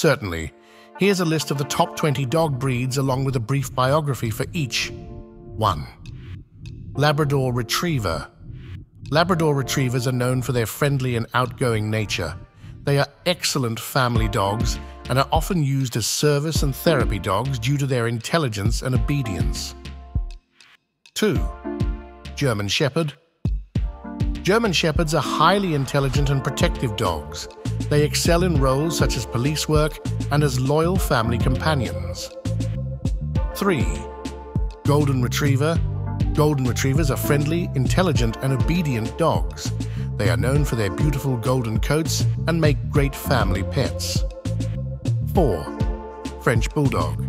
Certainly. Here's a list of the top 20 dog breeds along with a brief biography for each. 1. Labrador Retriever. Labrador Retrievers are known for their friendly and outgoing nature. They are excellent family dogs and are often used as service and therapy dogs due to their intelligence and obedience. 2. German Shepherd. German Shepherds are highly intelligent and protective dogs. They excel in roles such as police work and as loyal family companions. 3. Golden Retriever. Golden Retrievers are friendly, intelligent, and obedient dogs. They are known for their beautiful golden coats and make great family pets. 4. French Bulldog.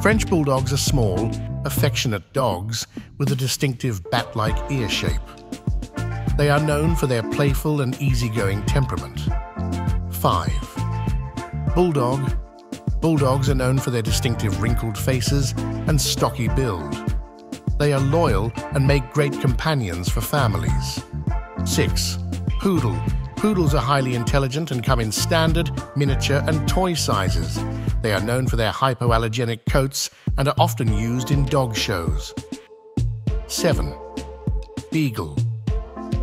French Bulldogs are small, affectionate dogs with a distinctive bat-like ear shape. They are known for their playful and easygoing temperament. 5. Bulldog. Bulldogs are known for their distinctive wrinkled faces and stocky build. They are loyal and make great companions for families. 6. Poodle. Poodles are highly intelligent and come in standard, miniature, and toy sizes. They are known for their hypoallergenic coats and are often used in dog shows. 7. Beagle.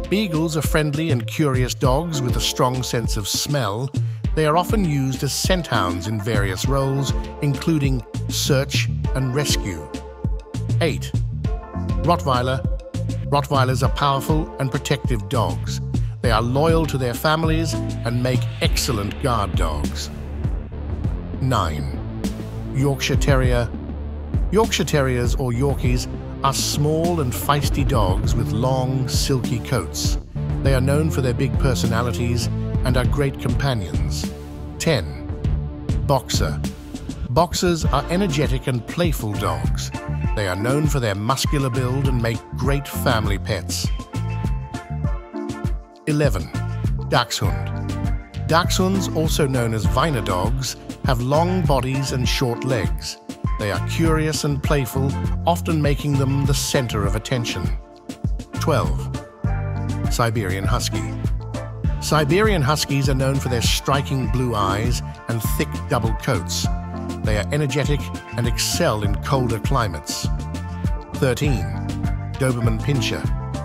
Beagles are friendly and curious dogs with a strong sense of smell. They are often used as scent hounds in various roles, including search and rescue. 8. Rottweiler. Rottweilers are powerful and protective dogs. They are loyal to their families and make excellent guard dogs. 9. Yorkshire Terrier. Yorkshire Terriers or Yorkies are small and feisty dogs with long, silky coats. They are known for their big personalities and are great companions. 10. Boxer. Boxers are energetic and playful dogs. They are known for their muscular build and make great family pets. 11. Dachshund. Dachshunds, also known as Wiener dogs, have long bodies and short legs. They are curious and playful, often making them the center of attention. 12. Siberian Husky. Siberian Huskies are known for their striking blue eyes and thick double coats. They are energetic and excel in colder climates. 13. Doberman Pinscher.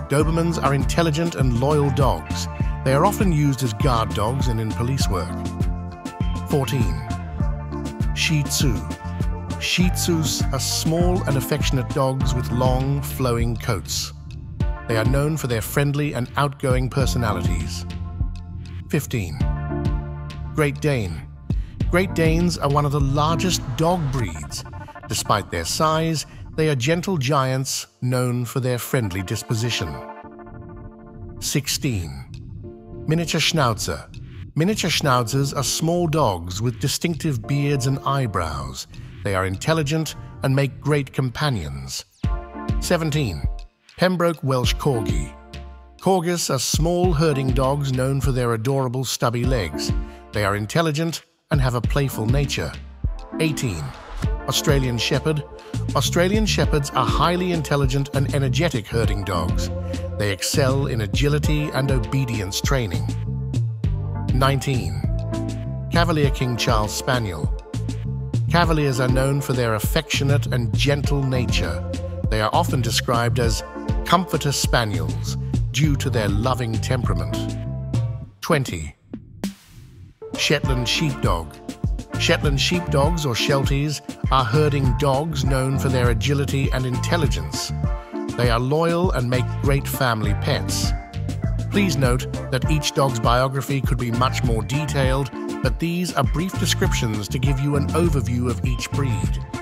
Dobermans are intelligent and loyal dogs. They are often used as guard dogs and in police work. 14. Shih Tzu. Shih Tzus are small and affectionate dogs with long, flowing coats. They are known for their friendly and outgoing personalities. 15. Great Dane. Great Danes are one of the largest dog breeds. Despite their size, they are gentle giants known for their friendly disposition. 16. Miniature Schnauzer. Miniature Schnauzers are small dogs with distinctive beards and eyebrows. They are intelligent and make great companions. 17. Pembroke Welsh Corgi. Corgis are small herding dogs known for their adorable stubby legs. They are intelligent and have a playful nature. 18. Australian Shepherd. Australian Shepherds are highly intelligent and energetic herding dogs. They excel in agility and obedience training. 19. Cavalier King Charles Spaniel. Cavaliers are known for their affectionate and gentle nature. They are often described as comforter spaniels due to their loving temperament. 20. Shetland Sheepdog. Shetland sheepdogs or Shelties are herding dogs known for their agility and intelligence. They are loyal and make great family pets. Please note that each dog's biography could be much more detailed, but these are brief descriptions to give you an overview of each breed.